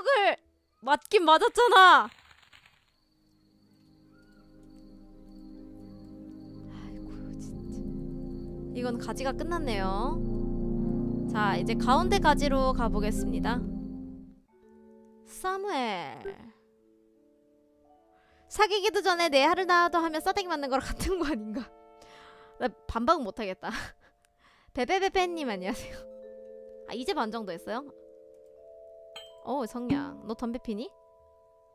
한국을 맞긴 맞았잖아. 아이고 진짜. 이건 가지가 끝났네요. 자 이제 가운데 가지로 가보겠습니다. 사무엘. 사귀기도 전에 내 하를 낳아도 하면 싸대기 맞는 거랑 같은 거 아닌가? 나 반박은 못하겠다. 베베베베님 안녕하세요. 아 이제 반 정도 했어요? 어 성냥 너 담배 피니?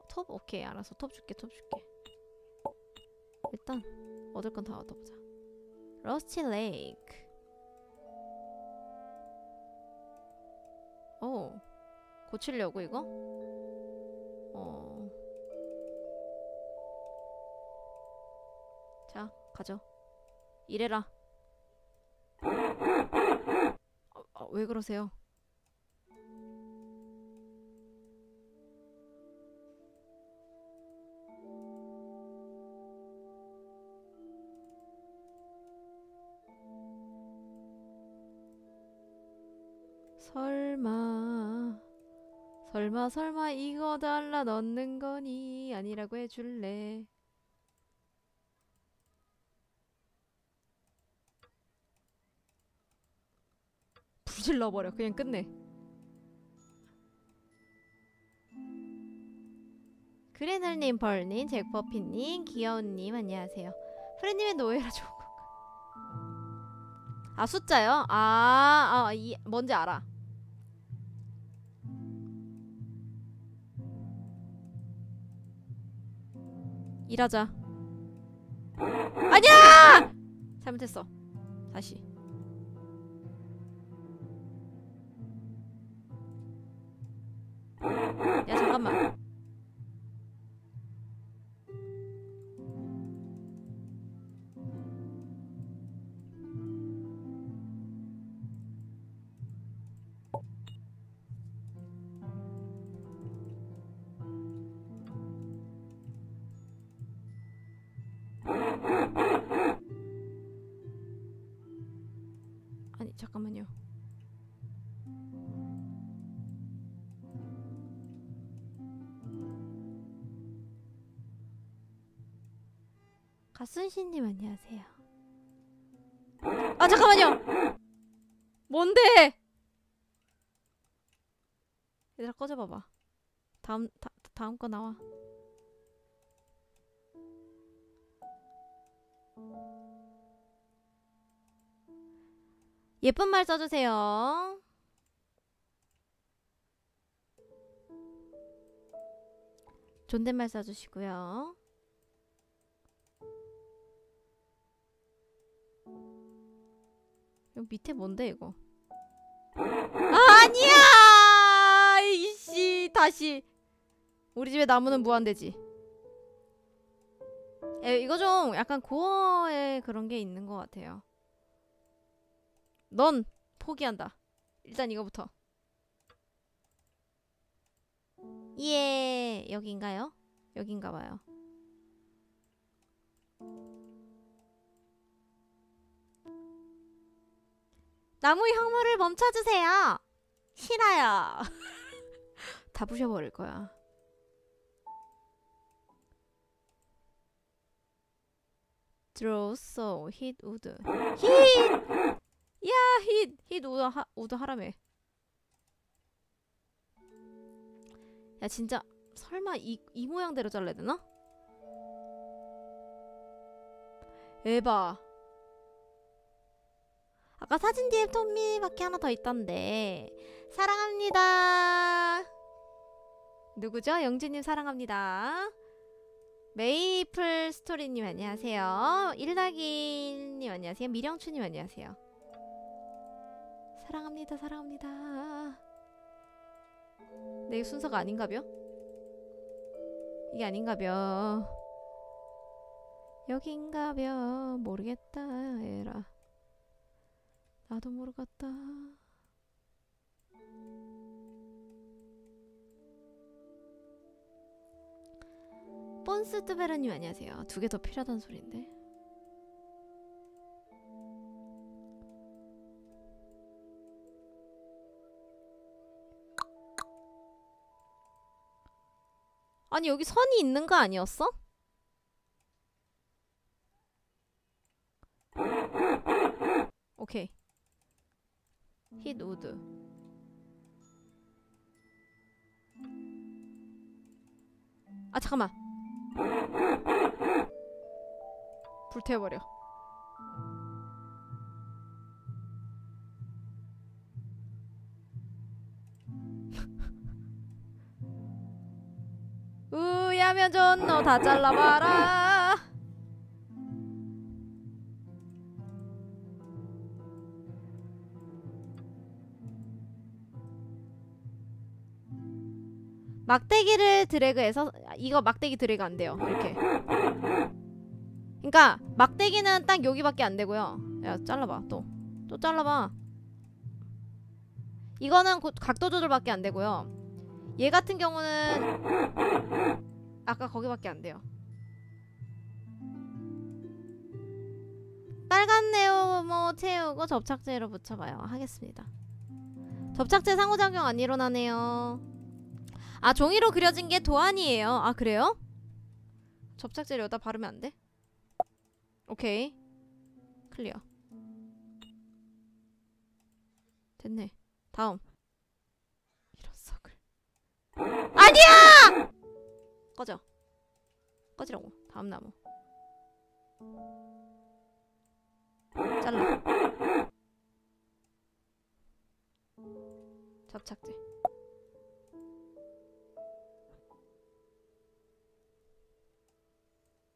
톱? 오케이 알았어 톱 줄게 톱 줄게 일단 얻을 건 다 얻어보자 러스티 레이크 어 고치려고 이거? 어. 자 가져 이래라 어, 어, 왜 그러세요? 설마 이거 달라 넣는 거니? 아니라고 해줄래? 불질러버려. 그냥 끝내. 그레널님 벌님 잭퍼핀님 귀여운님 안녕하세요. 프레님의 노예라 좋은 건가 아 숫자요? 아, 아 이, 뭔지 알아 일하자. 아니야! 잘못했어. 다시 순씨님 안녕하세요. 아 잠깐만요! 뭔데? 얘들아 꺼져봐봐. 다음 다, 다음 거 나와. 예쁜 말 써주세요. 존댓말 써주시고요 여기 밑에 뭔데 이거? 아, 아니야! 이씨 다시 우리 집에 나무는 무한대지. 에, 이거 좀 약간 고어의 그런 게 있는 것 같아요. 넌 포기한다. 일단 이거부터. 예, 여긴가요? 여긴가 봐요. 나무 향물을 멈춰주세요. 싫어요. 다 부셔버릴 거야. Draw so hit. 야 hit hit 하 wood 하라며. 야 진짜 설마 이 이 모양대로 잘라야 되나? 에바. 아까 사진 뒤에 톰미밖에 하나 더 있던데. 사랑합니다. 누구죠? 영진님 사랑합니다. 메이플 스토리님 안녕하세요. 일나기님 안녕하세요. 미령추님 안녕하세요. 사랑합니다 사랑합니다. 내 순서가 아닌가벼? 이게 아닌가벼. 여긴가벼. 모르겠다 에라 나도 모르겠다. 폰스트베르님 안녕하세요. 두 개 더 필요하다는 소리인데. 아니 여기 선이 있는 거 아니었어? 오케이. 힛 우드. 아 잠깐만. 불태워버려. 우야면 존너 다 잘라봐라. 막대기를 드래그해서 아, 이거 막대기 드래그 안 돼요. 이렇게. 그러니까 막대기는 딱 여기밖에 안 되고요. 야 잘라봐 또. 또 잘라봐. 이거는 곧 각도 조절밖에 안 되고요. 얘 같은 경우는 아까 거기밖에 안 돼요. 빨간 네오모 채우고 접착제로 붙여봐요. 하겠습니다. 접착제 상호작용 안 일어나네요. 아 종이로 그려진 게 도안이에요. 아 그래요? 접착제를 여기다 바르면 안 돼? 오케이. 클리어. 됐네. 다음. 이런 썩을. 아니야! 꺼져. 꺼지라고. 다음 나무. 잘라. 접착제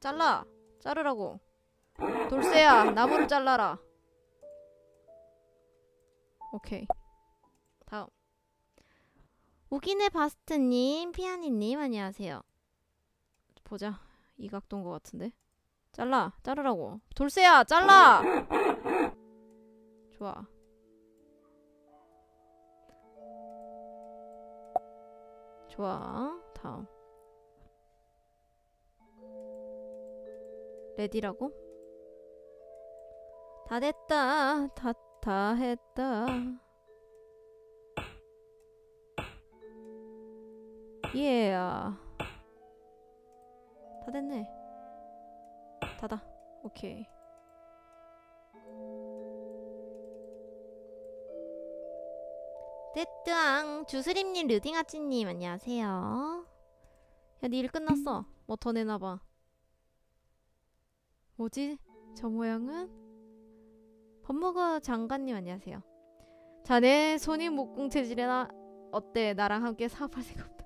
잘라. 자르라고. 돌쇠야 나무를 잘라라. 오케이. 다음. 우기네 바스트님 피아니님 안녕하세요. 보자. 이 각도인 것 같은데. 잘라. 자르라고. 돌쇠야 잘라! 좋아 좋아. 다음. 레디라고? 다 됐다. 다 다 했다. 예야. 다 됐네. 닫아 오케이 떼뜨앙. 주스림님 르딩아찌님 안녕하세요. 야니 일 끝났어. 뭐 더 내놔봐. 뭐지? 저 모양은? 법무부 장관님 안녕하세요. 자네 손이 목공 체질이나 어때? 나랑 함께 사업할 생각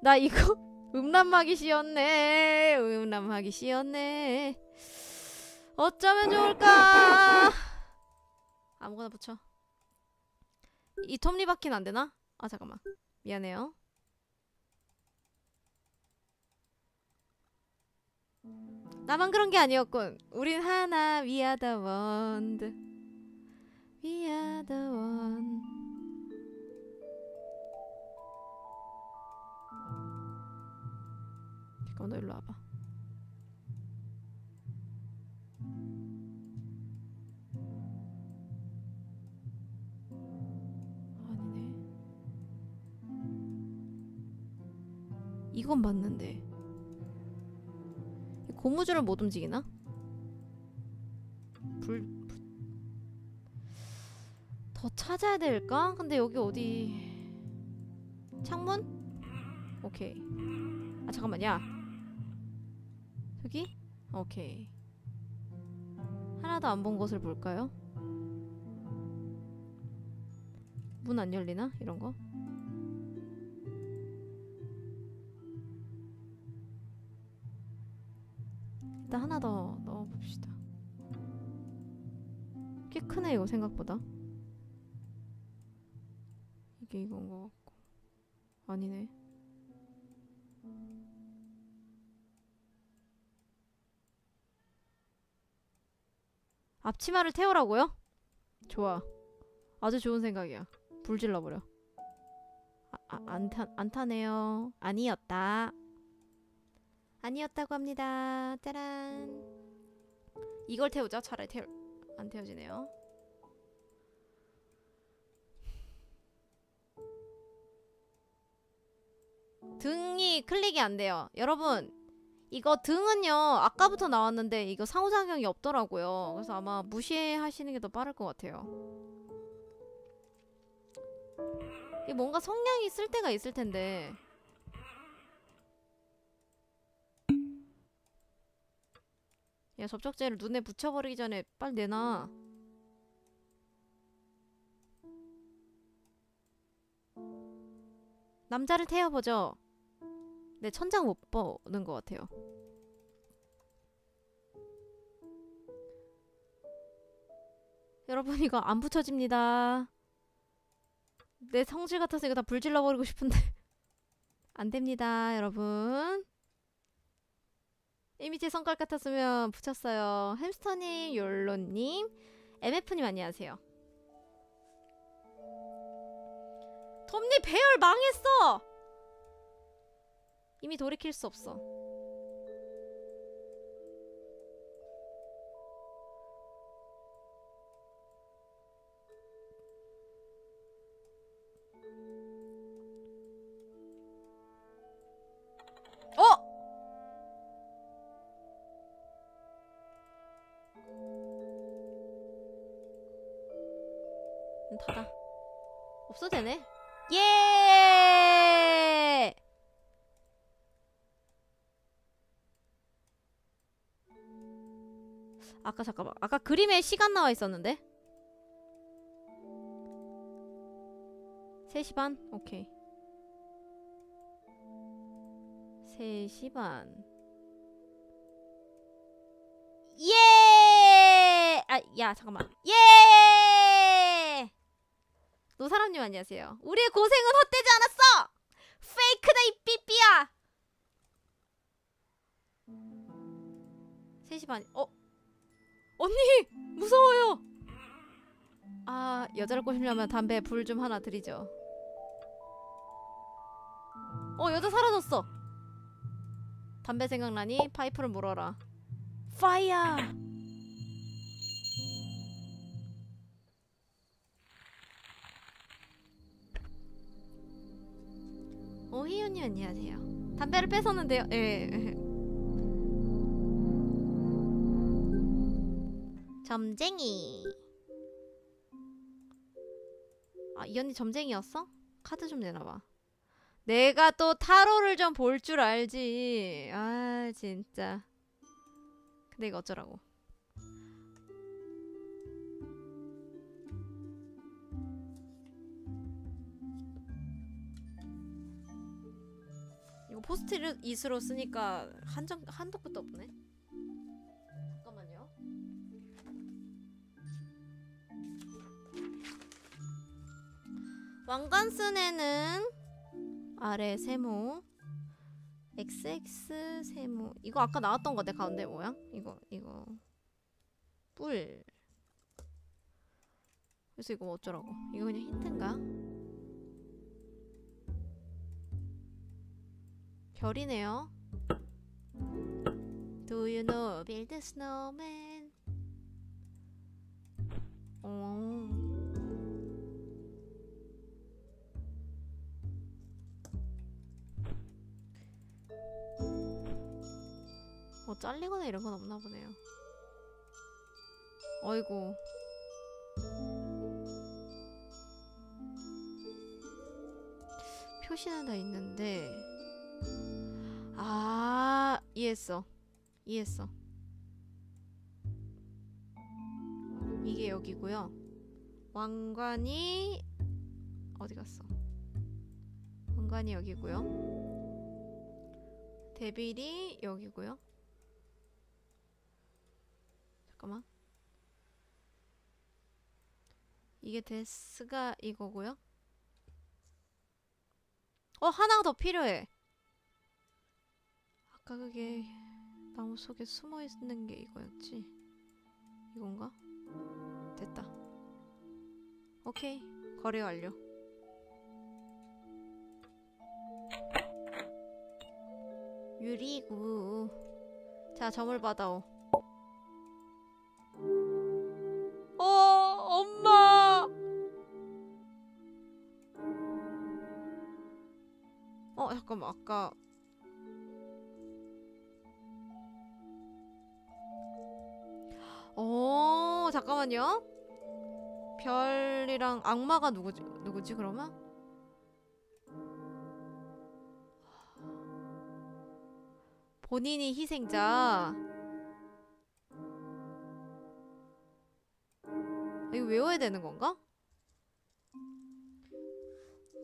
나 이거 음란마기 씌었네. 음란마기 씌었네. 어쩌면 좋을까? 아무거나 붙여 이 톱니바퀴는 안 되나? 아 잠깐만. 미안해요. 나만 그런 게 아니었군. 우린 하나 We are the one We are the one 잠깐만 너 일로 와봐 이건 맞는데 이 고무줄을 못 움직이나? 불, 불... 더 찾아야 될까? 근데 여기 어디 창문? 오케이 아 잠깐만 야 여기? 오케이 하나도 안 본 곳을 볼까요? 문 안 열리나? 이런 거? 일단 하나 더 넣어봅시다. 꽤 크네 이거 생각보다. 게 이건 거 같고. 아니네. 앞치마를 태우라고요? 좋아. 아주 좋은 생각이야. 불 질러버려. 아, 아, 안, 타, 안 타네요. 아니었다 아니었다고 합니다 짜란 이걸 태우자 차라리 태울 안 태워지네요 등이 클릭이 안 돼요. 여러분, 이거 등은요, 아까부터 나왔는데 이거 상호작용이 없더라고요. 그래서 아마 무시하시는 게 더 빠를 것 같아요. 이게 뭔가 성량이 쓸 때가 있을 텐데. 야, 접촉제를 눈에 붙여버리기 전에 빨리 내놔. 남자를 태워보죠. 네, 천장 못 보는 것 같아요. 여러분 이거 안 붙여집니다. 내 성질 같아서 이거 다 불질러 버리고 싶은데 안 됩니다, 여러분. 이미 제 성깔 같았으면 붙였어요. 햄스터님, 욜로님, MF님 안녕하세요. 톱니 배열 망했어! 이미 돌이킬 수 없어. 어! 없어도 되네. 예! 아까 잠깐만. 아까 그림에 시간 나와 있었는데? 3시 반? 오케이. 3시 반. 예! 아, 야, 잠깐만. 예! 노사람님 안녕하세요. 우리의 고생은 헛되지 않았어! 페이크다, 이 삐삐야! 3시 반, 어? 언니! 무서워요! 아, 여자를 꼬시려면 담배 불 좀 하나 드리죠. 어, 여자 사라졌어! 담배 생각나니 파이프를 물어라. 파이어! 희연님 안녕하세요. 담배를 뺏었는데요. 예. 점쟁이. 아, 이 언니 점쟁이였어? 카드 좀 내놔봐. 내가 또 타로를 좀 볼 줄 알지. 아, 진짜. 근데 이거 어쩌라고. 포스트잇으로 쓰니까 한정 한도 끝도 없네. 잠깐만요. 왕관순에는 아래 세모 XX 세모 이거 아까 나왔던 거내 가운데 모양? 이거 이거 뿔 그래서 이거 뭐 어쩌라고 이거 그냥 힌트인가? 별이네요 Do you know build a snowman? 어. 뭐 잘리거나 이런 건 없나 보네요. 어이구. 표시는 다 있는데 아 이해했어. 이해했어. 이게 여기고요. 왕관이 어디 갔어? 왕관이 여기고요. 데빌이 여기고요. 잠깐만. 이게 데스가 이거고요. 어 하나 더 필요해. 아까 그게 나무 속에 숨어 있는 게 이거였지. 이건가? 됐다. 오케이 거래 완료. 유리구. 자 점을 받아오. 어 엄마. 어 잠깐만 아까 잠깐만요. 별이랑 악마가 누구지 누구지 그러면? 본인이 희생자. 이거 외워야 되는 건가?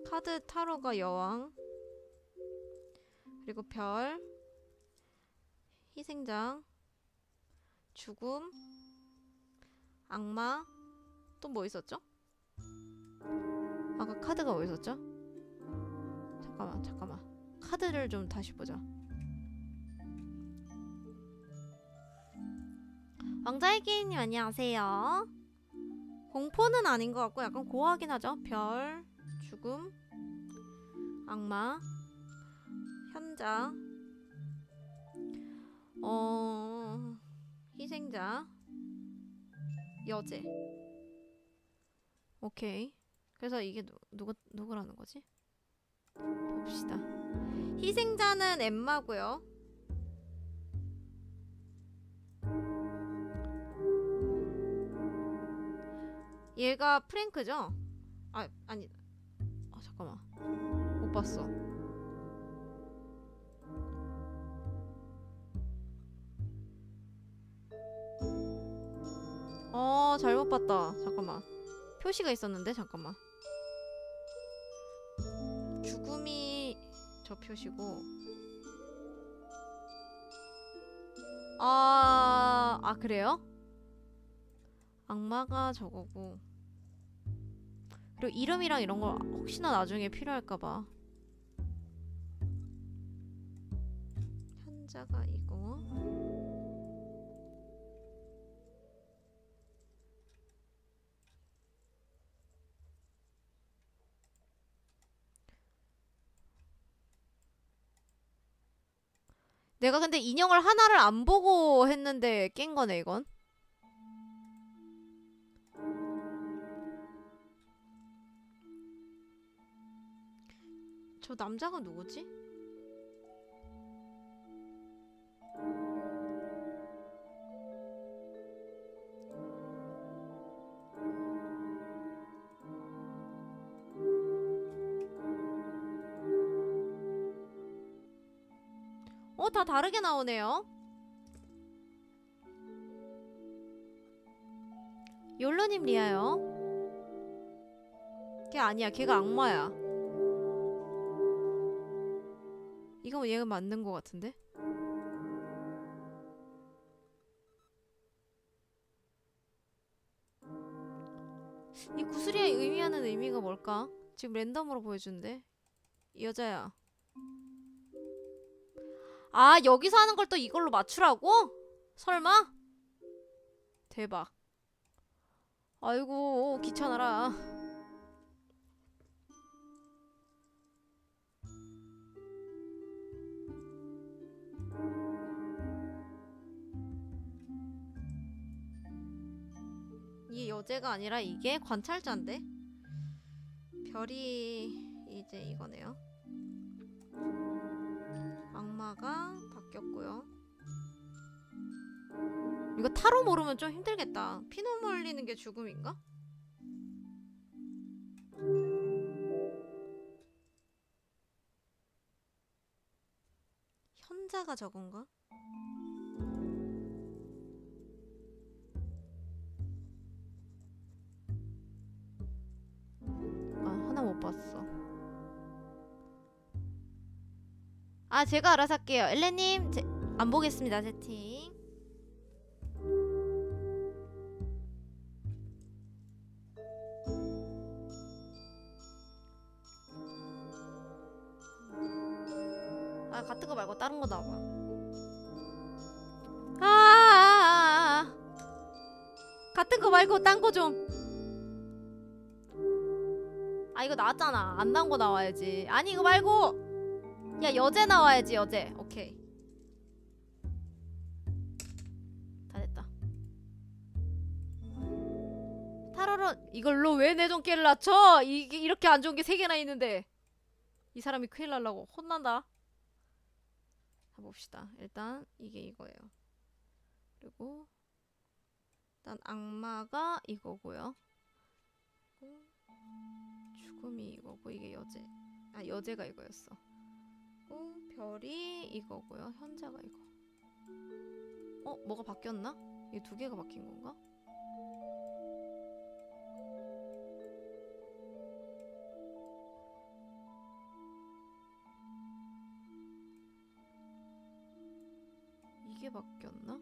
카드 타로가 여왕. 그리고 별 희생장 죽음 악마? 또 뭐 있었죠? 아까 카드가 뭐 있었죠? 잠깐만 잠깐만. 카드를 좀 다시 보자. 왕자의 게임님 안녕하세요. 공포는 아닌 것 같고 약간 고하긴 하죠? 별 죽음 악마 현장 어 희생자 여제. 오케이. 그래서 이게 누, 누구 누구라는 거지? 봅시다. 희생자는 엠마고요. 얘가 프랭크죠? 아 아니 아 잠깐만. 못 봤어 어 잘못 봤다. 잠깐만. 표시가 있었는데 잠깐만. 죽음이 저 표시고. 아, 아 그래요? 악마가 저거고. 그리고 이름이랑 이런 거 혹시나 나중에 필요할까봐. 현자가 이거 내가 근데 인형을 하나를 안 보고 했는데 깬 거네 이건 저 남자가 누구지? 어, 다 다르게 나오네요. 욜로님 리아요. 걔 아니야. 걔가 악마야. 이거 얘가 맞는 것 같은데? 이 구슬이의 의미하는 의미가 뭘까? 지금 랜덤으로 보여주는데 이 여자야 아 여기서 하는 걸 또 이걸로 맞추라고? 설마? 대박 아이고 귀찮아라 이게 여제가 아니라 이게 관찰자인데 별이 이제 이거네요 악마가 바뀌었고요 이거 타로 모르면 좀 힘들겠다 피눈 흘리는 게 죽음인가? 현자가 저건가? 아 제가 알아서 할게요 엘레님 제, 안 보겠습니다 채팅 같은 거 말고 다른 거 나와. 아, 아, 아, 아. 같은 거 말고 딴 거 좀. 아 이거 나왔잖아. 안 나온 거 나와야지. 아니 이거 말고. 야 여제 나와야지 여제. 오케이. 다 됐다. 타로론 이걸로 왜 내 돈깨를 낮춰? 이게 이렇게 안 좋은 게 세 개나 있는데. 이 사람이 큰일 날라고 혼난다. 해봅시다. 일단 이게 이거예요. 그리고 일단 악마가 이거고요. 죽음이 이거고 이게 여제. 아 여제가 이거였어. 그리고 별이 이거고요. 현자가 이거. 어 뭐가 바뀌었나? 이게 두 개가 바뀐 건가? 이게 바뀌었나?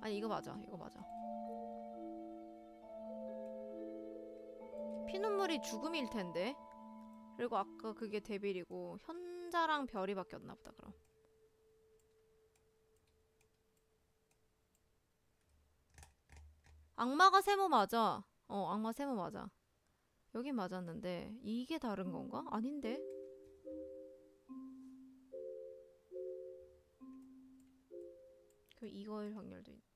아니 이거 맞아 이거 맞아 피눈물이 죽음일 텐데. 그리고 아까 그게 데빌이고 현자랑 별이 바뀌었나 보다 그럼. 악마가 세모 맞아. 어 악마 세모 맞아. 여긴 맞았는데 이게 다른 건가? 아닌데? 그 이거일 확률도 있...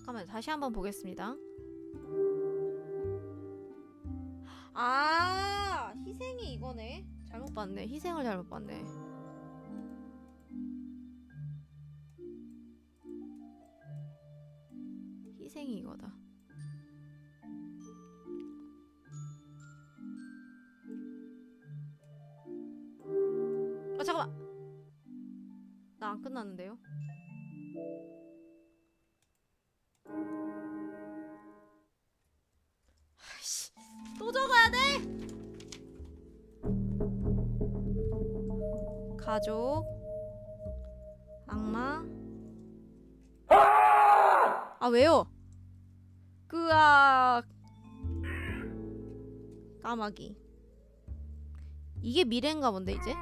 잠깐만 다시 한번 보겠습니다. 아 희생이 이거네. 잘못 봤네. 희생을 잘못 봤네. 희생이 이거다. 아 잠깐만. 나 안 끝났는데요. 가족, 악마. 아 왜요? 그아 까마귀. 이게 미래인가 본데 이제?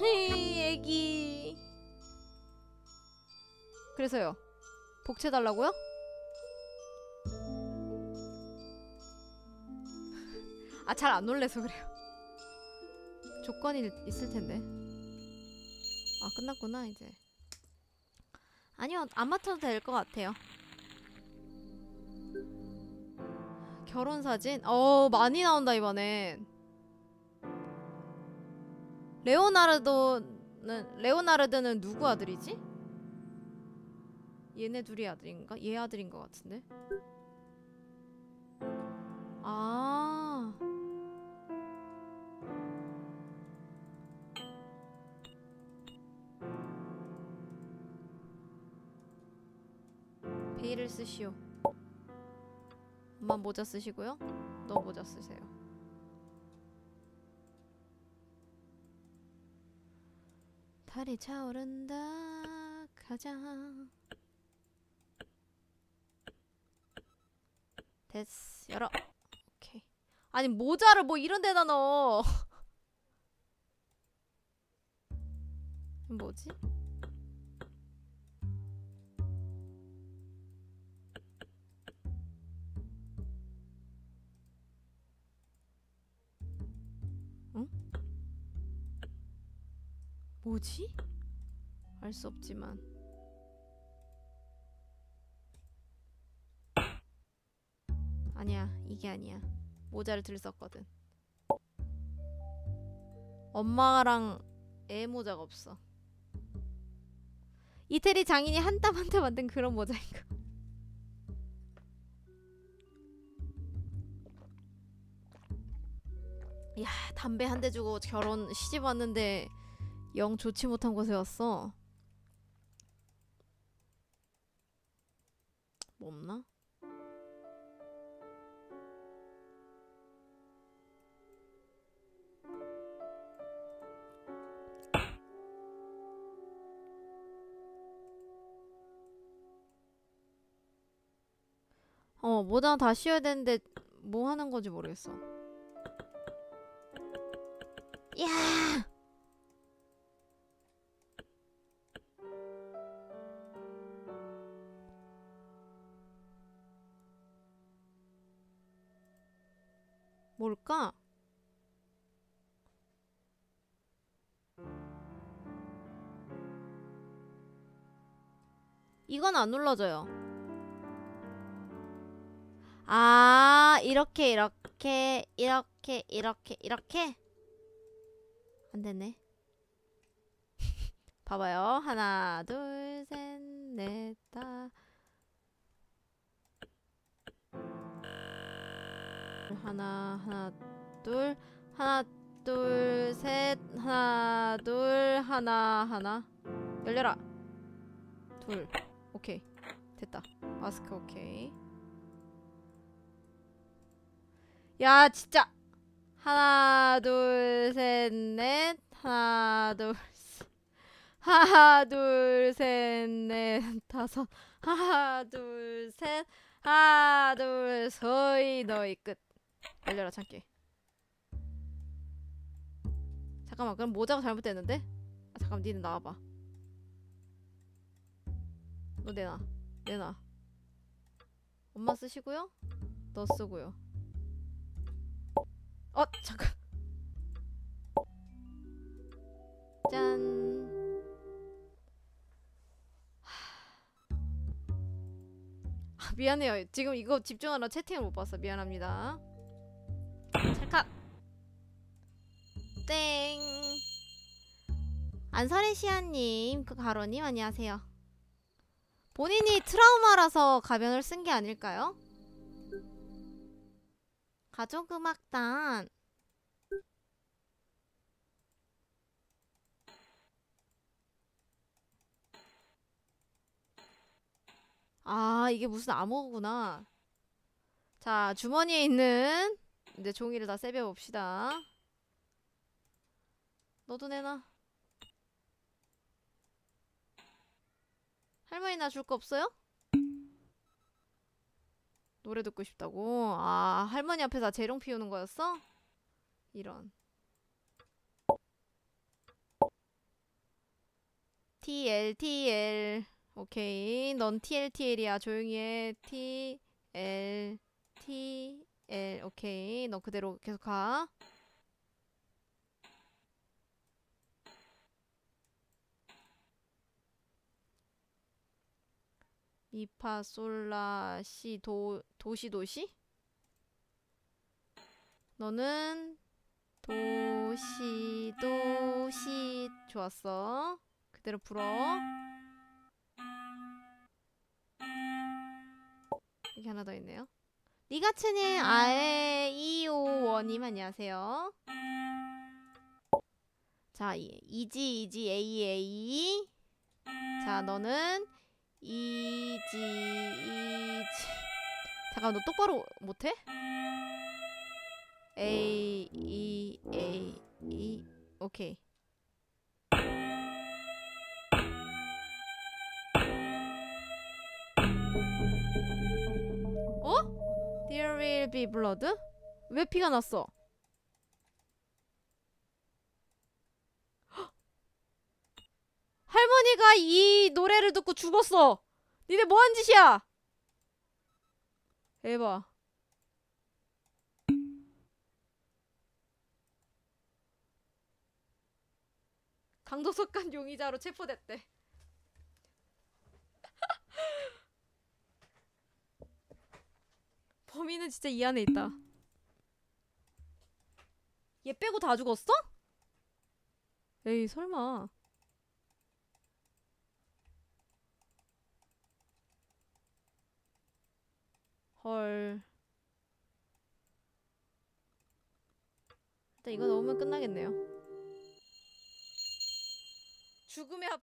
헤이 애기 그래서요 복채 달라고요? 아 잘 안 놀래서 그래요 조건이 있을 텐데 아 끝났구나 이제 아니요 안 맡아도 될 것 같아요 결혼 사진? 어 많이 나온다 이번엔 레오나르도는 레오나르드는 누구 아들이지? 얘네 둘이 아들인가? 얘 아들인 것 같은데. 아. 쓰시오. 엄마 모자 쓰시고요. 너 모자 쓰세요. 달이 차오른다 가자 됐어 열어 오케이 아니 모자를 뭐 이런 데다 넣어 뭐지? 뭐지? 알 수 없지만. 아니야 이게 아니야. 모자를 들었거든. 엄마랑 애 모자가 없어. 이태리 장인이 한땀 한땀 만든 그런 모자인가 야 담배 한 대 주고 결혼 시집 왔는데 영 좋지 못한 곳에 왔어. 뭐 없나? 어, 모자 다 씌워야 되는데 뭐 하는 건지 모르겠어. 야! 뭘까? 이건 안 눌러져요. 아, 이렇게, 이렇게, 이렇게, 이렇게, 이렇게? 안 되네. 봐봐요. 하나, 둘, 셋, 넷, 다. 하나, 하나, 둘, 하나, 둘, 셋, 하나, 둘, 하나, 하나. 열려라. 둘. 오케이. 됐다. 마스크 오케이. 야, 진짜. 하나, 둘, 셋, 넷. 하나, 둘, 셋. 하나, 둘, 셋, 넷, 다섯. 하나, 둘, 셋. 하나, 둘, 서이, 너희 끝. 열려라, 참깨. 잠깐만, 그럼 모자가 잘못됐는데? 아, 잠깐만, 니는 나와봐. 너 내놔. 내놔. 엄마 쓰시고요. 너 쓰고요. 어, 잠깐. 짠. 아, 미안해요. 지금 이거 집중하러 채팅을 못 봤어. 미안합니다. 찰칵. 땡. 안설의 시아님, 그 가로님 안녕하세요. 본인이 트라우마라서 가변을 쓴 게 아닐까요? 가족음악단 아 이게 무슨 암호구나 자 주머니에 있는 이제 종이를 다 세벼 봅시다. 너도 내놔. 할머니 나 줄 거 없어요? 노래 듣고 싶다고? 아 할머니 앞에서 재롱 피우는 거였어? 이런. TL TL 오케이. 넌 TL TL이야. 조용히 해. TL TL 오케이 너 그대로 계속 가 미파 솔라 시도 도시 도시? 너는 도시 도시 좋았어. 그대로 불어. 여기 하나 더 있네요. 니가츠님 아에 이오 원님 안녕하세요. 자 이- 이지 이지 에이 에이. 자 너는 이지 이지 잠깐 너 똑바로 못해? A E 오케이 어? There will be blood? 왜 피가 났어? 헉! 할머니가 이 노래를 듣고 죽었어. 니네 뭐한 짓이야? 에바. 강도석간 용의자로 체포됐대. 범인은 진짜 이 안에 있다. 얘 빼고 다 죽었어? 에이 설마. 헐. 일단 이거 넣으면 끝나겠네요. 죽음의 합